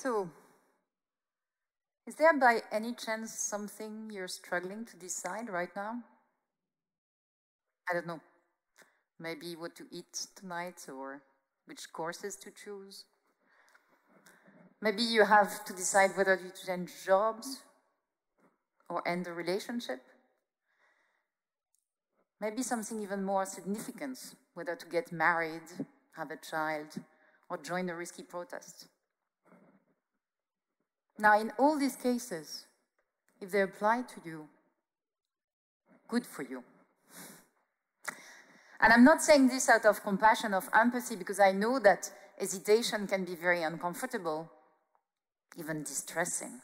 So, is there by any chance something you're struggling to decide right now? I don't know. Maybe what to eat tonight or which courses to choose. Maybe you have to decide whether to change jobs or end a relationship. Maybe something even more significant, whether to get married, have a child, or join a risky protest. Now, in all these cases, if they apply to you, good for you. And I'm not saying this out of compassion, of empathy, because I know that hesitation can be very uncomfortable, even distressing.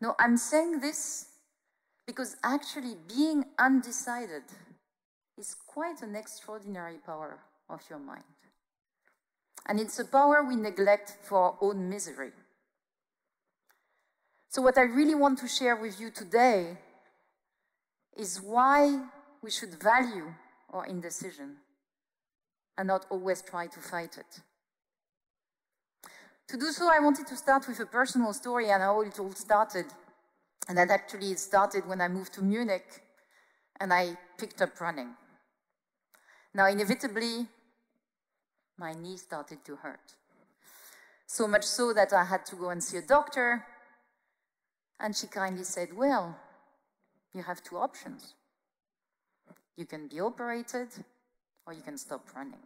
No, I'm saying this because actually being undecided is quite an extraordinary power of your mind. And it's a power we neglect for our own misery. So what I really want to share with you today is why we should value our indecision and not always try to fight it. To do so, I wanted to start with a personal story and how it all started. And that actually started when I moved to Munich and I picked up running. Now, inevitably, my knee started to hurt. So much so that I had to go and see a doctor and she kindly said, well, you have two options. You can be operated or you can stop running.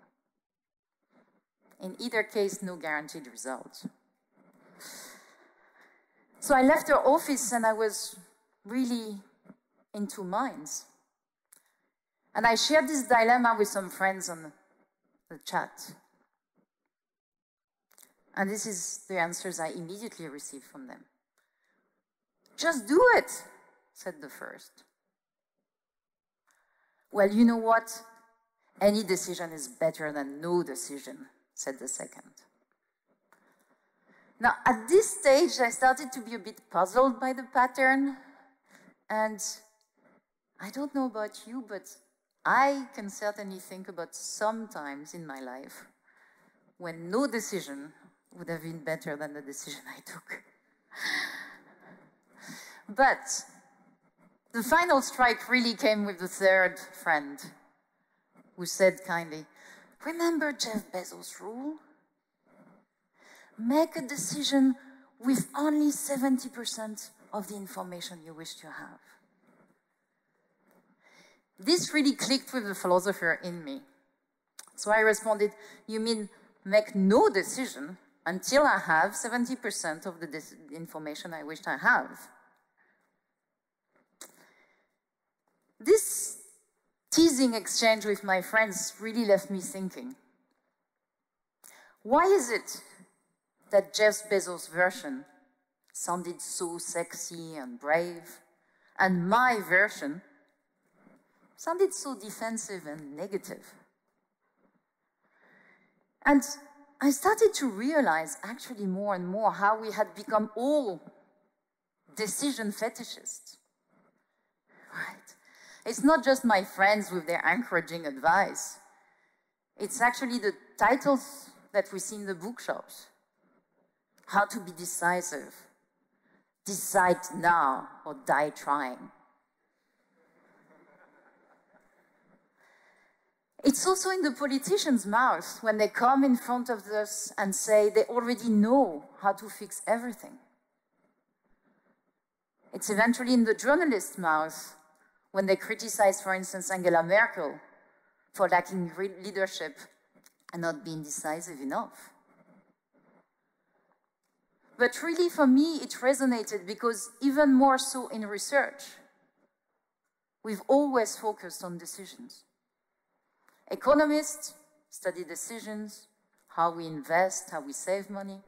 In either case, no guaranteed results. So I left her office and I was really in two minds. And I shared this dilemma with some friends on the chat. And this is the answers I immediately received from them. Just do it, said the first. Well, you know what? Any decision is better than no decision, said the second. Now, at this stage, I started to be a bit puzzled by the pattern. And I don't know about you, but I can certainly think about some times in my life when no decision would have been better than the decision I took. But the final strike really came with the third friend who said kindly, Remember Jeff Bezos' rule? Make a decision with only 70% of the information you wish to have. This really clicked with the philosopher in me. So I responded, You mean make no decision until I have 70% of the information I wish I have? This teasing exchange with my friends really left me thinking. Why is it that Jeff Bezos' version sounded so sexy and brave, and my version sounded so defensive and negative? And I started to realize actually more and more how we had become all decision fetishists. It's not just my friends with their encouraging advice. It's actually the titles that we see in the bookshops. How to be decisive. Decide now or die trying. It's also in the politicians' mouths when they come in front of us and say they already know how to fix everything. It's eventually in the journalists' mouths when they criticize, for instance, Angela Merkel for lacking leadership and not being decisive enough. But really, for me, it resonated because even more so in research, we've always focused on decisions. Economists study decisions, how we invest, how we save money.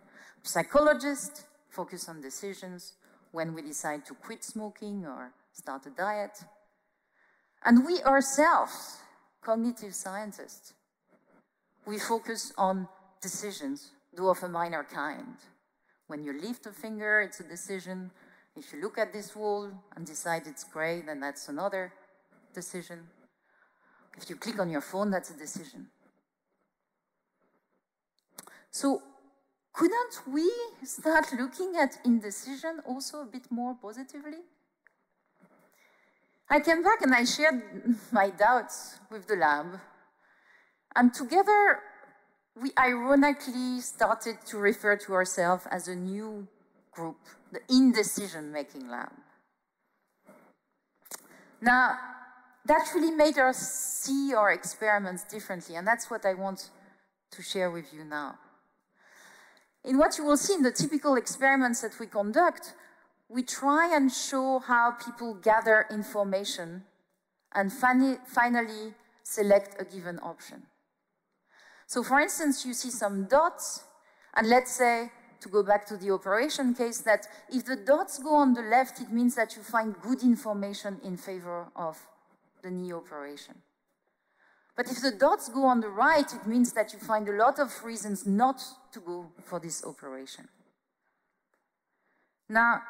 Psychologists focus on decisions when we decide to quit smoking or start a diet. And we ourselves, cognitive scientists, we focus on decisions, though of a minor kind. When you lift a finger, it's a decision. If you look at this wall and decide it's gray, then that's another decision. If you click on your phone, that's a decision. So couldn't we start looking at indecision also a bit more positively? I came back and I shared my doubts with the lab. And together, we ironically started to refer to ourselves as a new group, the indecision making lab. Now, that really made us see our experiments differently, and that's what I want to share with you now. In what you will see in the typical experiments that we conduct, we try and show how people gather information and finally select a given option. So for instance, you see some dots, and let's say, to go back to the operation case, that if the dots go on the left, it means that you find good information in favor of the knee operation. But if the dots go on the right, it means that you find a lot of reasons not to go for this operation. Now,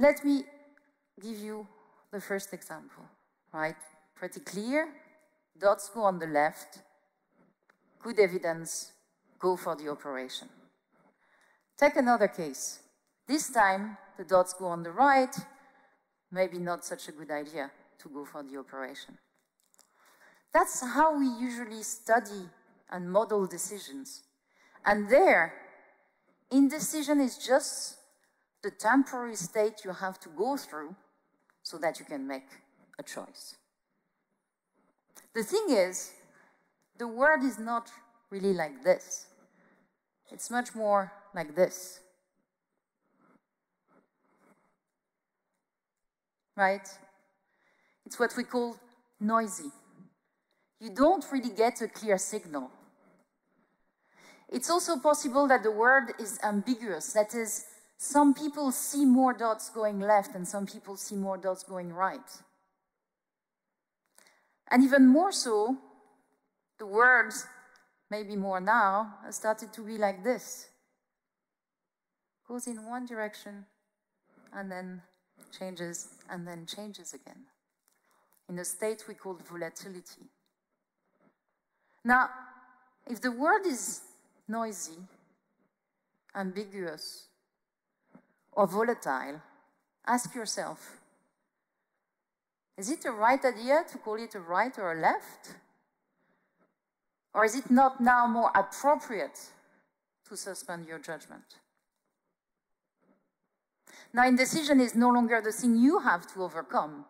let me give you the first example, right? Pretty clear. Dots go on the left. Good evidence, go for the operation. Take another case. This time, the dots go on the right. Maybe not such a good idea to go for the operation. That's how we usually study and model decisions. And there, indecision is just the temporary state you have to go through so that you can make a choice. The thing is, the world is not really like this. It's much more like this. Right? It's what we call noisy. You don't really get a clear signal. It's also possible that the word is ambiguous. That is, some people see more dots going left and some people see more dots going right. And even more so, the words, maybe more now, started to be like this. Goes in one direction and then changes and then changes again in a state we call volatility. Now, if the word is noisy, ambiguous, or volatile, ask yourself, is it a right idea to call it a right or a left? Or is it not now more appropriate to suspend your judgment? Now, indecision is no longer the thing you have to overcome.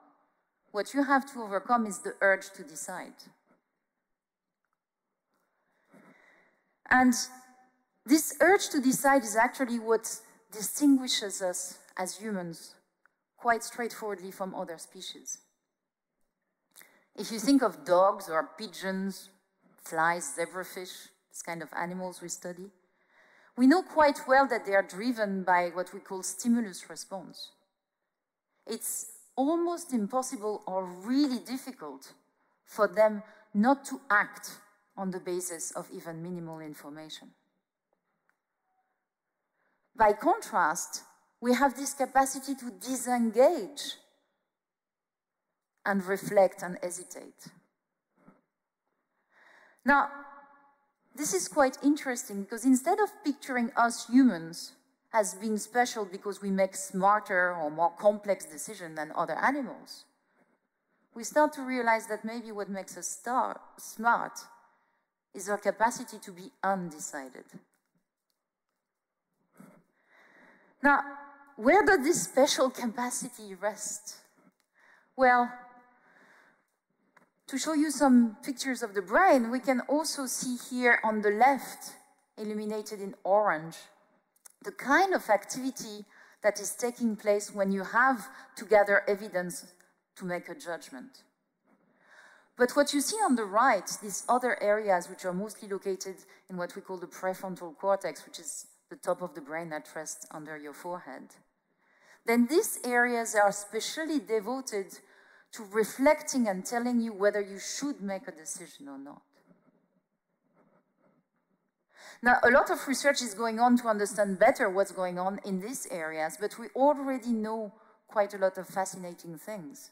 What you have to overcome is the urge to decide. And this urge to decide is actually what distinguishes us as humans quite straightforwardly from other species. If you think of dogs or pigeons, flies, zebrafish, this kind of animals we study, we know quite well that they are driven by what we call stimulus response. It's almost impossible or really difficult for them not to act on the basis of even minimal information. By contrast, we have this capacity to disengage and reflect and hesitate. Now, this is quite interesting because instead of picturing us humans as being special because we make smarter or more complex decisions than other animals, we start to realize that maybe what makes us smart is our capacity to be undecided. Now, where does this special capacity rest? Well, to show you some pictures of the brain, we can also see here on the left, illuminated in orange, the kind of activity that is taking place when you have to gather evidence to make a judgment. But what you see on the right, these other areas which are mostly located in what we call the prefrontal cortex, which is the top of the brain that rests under your forehead, then these areas are specially devoted to reflecting and telling you whether you should make a decision or not. Now, a lot of research is going on to understand better what's going on in these areas, but we already know quite a lot of fascinating things.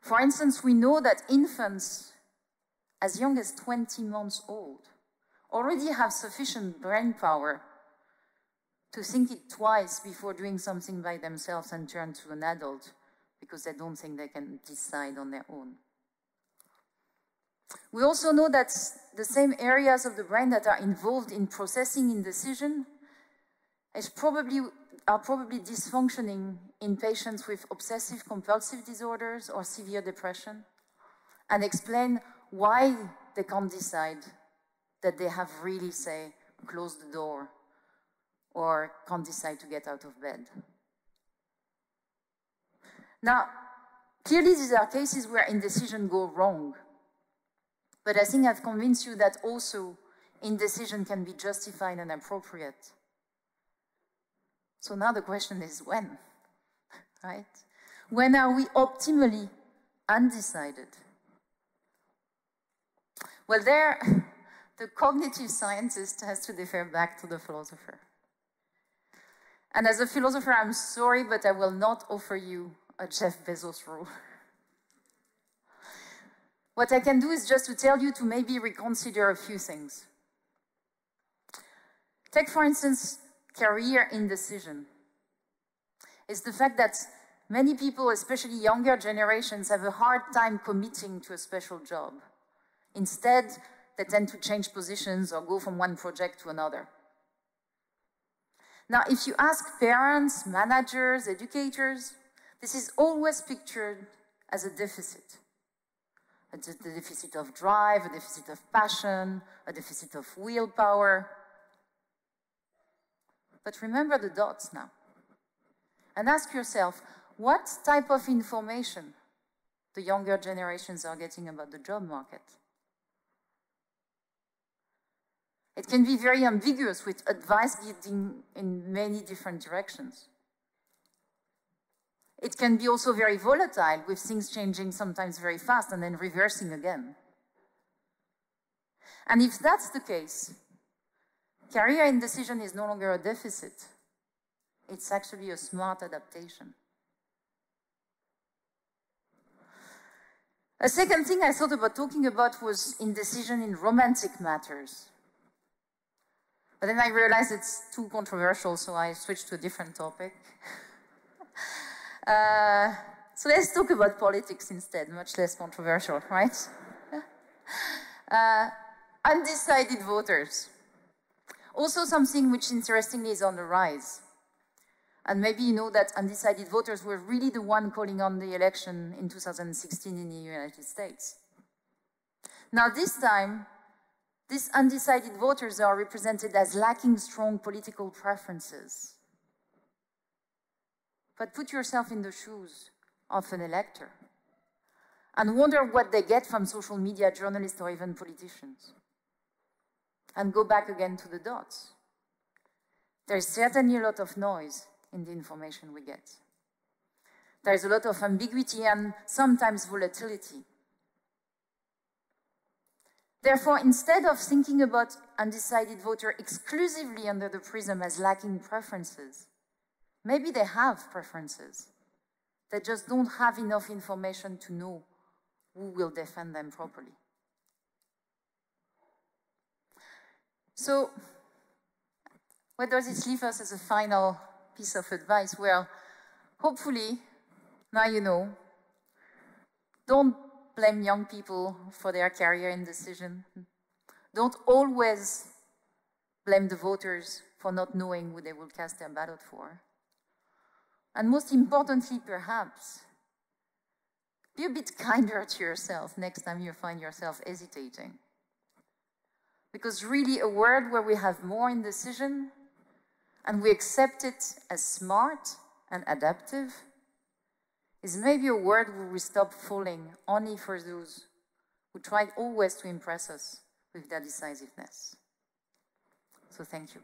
For instance, we know that infants as young as 20 months old already have sufficient brain power to think it twice before doing something by themselves and turn to an adult because they don't think they can decide on their own. We also know that the same areas of the brain that are involved in processing indecision is probably, are probably dysfunctioning in patients with obsessive compulsive disorders or severe depression and explain why they can't decide that they have really, say, closed the door or can't decide to get out of bed. Now, clearly these are cases where indecision go wrong. But I think I've convinced you that also indecision can be justified and appropriate. So now the question is when, right? When are we optimally undecided? Well, there, the cognitive scientist has to defer back to the philosopher. And as a philosopher, I'm sorry, but I will not offer you a Jeff Bezos rule. what I can do is just to tell you to maybe reconsider a few things. Take, for instance, career indecision. It's the fact that many people, especially younger generations, have a hard time committing to a special job. Instead, they tend to change positions or go from one project to another. Now, if you ask parents, managers, educators, this is always pictured as a deficit. A deficit of drive, a deficit of passion, a deficit of willpower. But remember the dots now. And ask yourself, what type of information the younger generations are getting about the job market? It can be very ambiguous with advice given in many different directions. It can be also very volatile with things changing sometimes very fast and then reversing again. And if that's the case, career indecision is no longer a deficit. It's actually a smart adaptation. A second thing I thought about talking about was indecision in romantic matters. But then I realized it's too controversial, so I switched to a different topic. uh, so let's talk about politics instead, much less controversial, right? uh, undecided voters. Also something which interestingly is on the rise. And maybe you know that undecided voters were really the one calling on the election in 2016 in the United States. Now this time, these undecided voters are represented as lacking strong political preferences. But put yourself in the shoes of an elector and wonder what they get from social media journalists or even politicians. And go back again to the dots. There's certainly a lot of noise in the information we get. There's a lot of ambiguity and sometimes volatility. Therefore, instead of thinking about undecided voter exclusively under the prism as lacking preferences, maybe they have preferences. They just don't have enough information to know who will defend them properly. So, where does it leave us as a final piece of advice? Well, hopefully, now you know, don't blame young people for their career indecision. Don't always blame the voters for not knowing who they will cast their ballot for. And most importantly, perhaps, be a bit kinder to yourself next time you find yourself hesitating. Because really, a world where we have more indecision and we accept it as smart and adaptive is maybe a word where we stop falling only for those who tried always to impress us with their decisiveness. So thank you.